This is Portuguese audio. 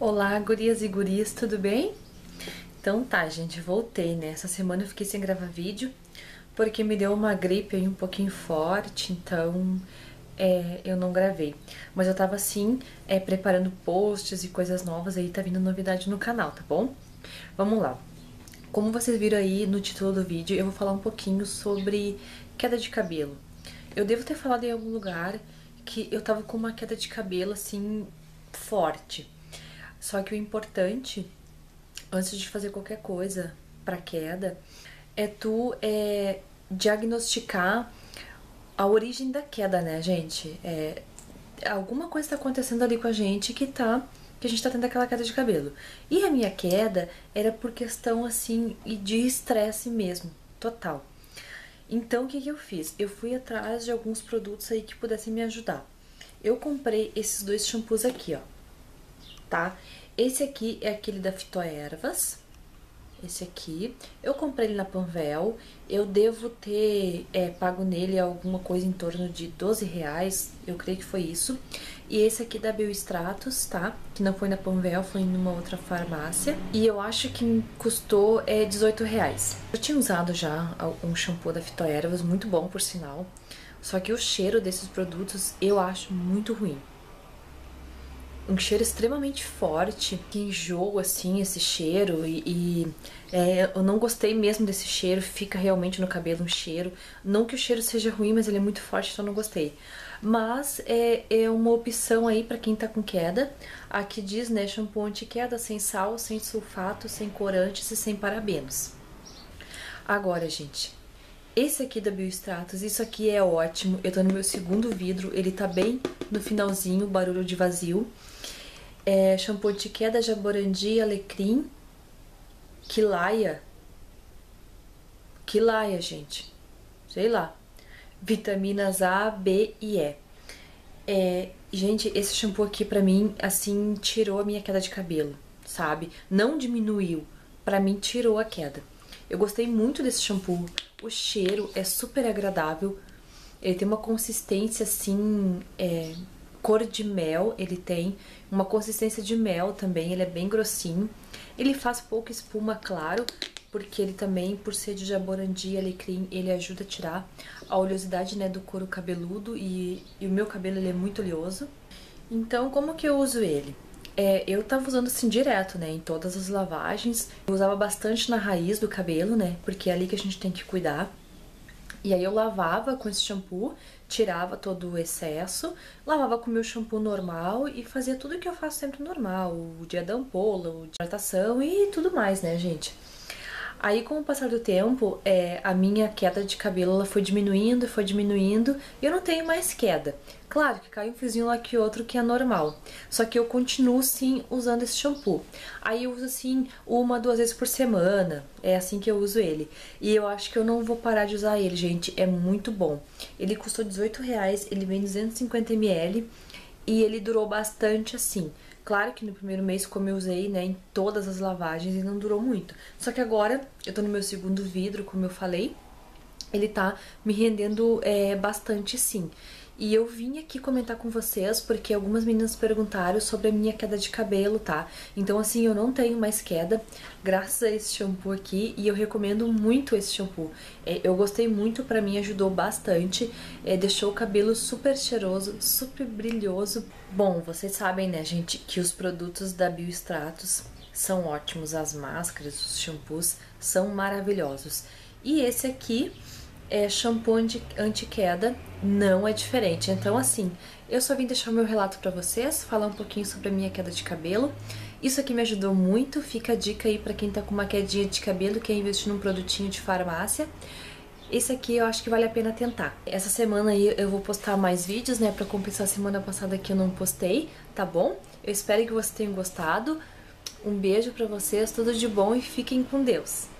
Olá, gurias e guris, tudo bem? Então tá, gente, voltei, né? Essa semana eu fiquei sem gravar vídeo porque me deu uma gripe aí um pouquinho forte, então é, eu não gravei. Mas eu tava assim, é, preparando posts e coisas novas aí, tá vindo novidade no canal, tá bom? Vamos lá. Como vocês viram aí no título do vídeo, eu vou falar um pouquinho sobre queda de cabelo. Eu devo ter falado em algum lugar que eu tava com uma queda de cabelo assim forte. Só que o importante, antes de fazer qualquer coisa para queda, é tu é, diagnosticar a origem da queda, né, gente? É, alguma coisa tá acontecendo ali com a gente que tá que a gente tá tendo aquela queda de cabelo. E a minha queda era por questão assim de estresse mesmo, total. Então o que, que eu fiz? Eu fui atrás de alguns produtos aí que pudessem me ajudar. Eu comprei esses dois shampoos aqui, ó tá? Esse aqui é aquele da Fitoervas, esse aqui. Eu comprei ele na Panvel, eu devo ter é, pago nele alguma coisa em torno de 12 reais, eu creio que foi isso. E esse aqui da Biostratos, tá? Que não foi na Panvel, foi em uma outra farmácia. E eu acho que custou é, 18 reais. Eu tinha usado já um shampoo da Fitoervas, muito bom por sinal. Só que o cheiro desses produtos eu acho muito ruim um cheiro extremamente forte, que enjoa assim esse cheiro e, e é, eu não gostei mesmo desse cheiro, fica realmente no cabelo um cheiro. Não que o cheiro seja ruim, mas ele é muito forte, então não gostei. Mas é, é uma opção aí para quem tá com queda. Aqui diz, né, shampoo anti-queda sem sal, sem sulfato, sem corantes e sem parabenos. Agora, gente, esse aqui da Biostratos, isso aqui é ótimo. Eu tô no meu segundo vidro, ele tá bem no finalzinho, barulho de vazio é, shampoo de queda Jaborandi Alecrim Quilaia. Quilaia, gente. Sei lá. Vitaminas A, B e E. É, gente, esse shampoo aqui pra mim, assim, tirou a minha queda de cabelo, sabe? Não diminuiu, pra mim tirou a queda. Eu gostei muito desse shampoo. O cheiro é super agradável. Ele tem uma consistência assim, é, cor de mel ele tem, uma consistência de mel também, ele é bem grossinho. Ele faz pouca espuma, claro, porque ele também, por ser de jaborandi e alecrim, ele ajuda a tirar a oleosidade né, do couro cabeludo e, e o meu cabelo ele é muito oleoso. Então, como que eu uso ele? É, eu tava usando assim direto, né, em todas as lavagens. Eu usava bastante na raiz do cabelo, né, porque é ali que a gente tem que cuidar. E aí eu lavava com esse shampoo, tirava todo o excesso, lavava com o meu shampoo normal e fazia tudo o que eu faço sempre normal, o dia da ampola, o de hidratação e tudo mais, né, gente? Aí, com o passar do tempo, é, a minha queda de cabelo ela foi diminuindo, foi diminuindo, e eu não tenho mais queda. Claro que cai um fiozinho lá que outro que é normal, só que eu continuo sim usando esse shampoo. Aí eu uso assim uma, duas vezes por semana, é assim que eu uso ele. E eu acho que eu não vou parar de usar ele, gente, é muito bom. Ele custou 18 reais, ele vem 250ml e ele durou bastante assim. Claro que no primeiro mês, como eu usei, né, em todas as lavagens, e não durou muito. Só que agora, eu tô no meu segundo vidro, como eu falei, ele tá me rendendo é, bastante sim. E eu vim aqui comentar com vocês porque algumas meninas perguntaram sobre a minha queda de cabelo, tá? Então, assim, eu não tenho mais queda graças a esse shampoo aqui e eu recomendo muito esse shampoo. É, eu gostei muito, pra mim ajudou bastante, é, deixou o cabelo super cheiroso, super brilhoso. Bom, vocês sabem, né, gente, que os produtos da Biostratos são ótimos, as máscaras, os shampoos são maravilhosos. E esse aqui é, shampoo anti-queda não é diferente. Então, assim, eu só vim deixar meu relato pra vocês, falar um pouquinho sobre a minha queda de cabelo. Isso aqui me ajudou muito, fica a dica aí pra quem tá com uma quedinha de cabelo quer investir num produtinho de farmácia. Esse aqui eu acho que vale a pena tentar. Essa semana aí eu vou postar mais vídeos, né, pra compensar a semana passada que eu não postei, tá bom? Eu espero que vocês tenham gostado. Um beijo pra vocês, tudo de bom e fiquem com Deus!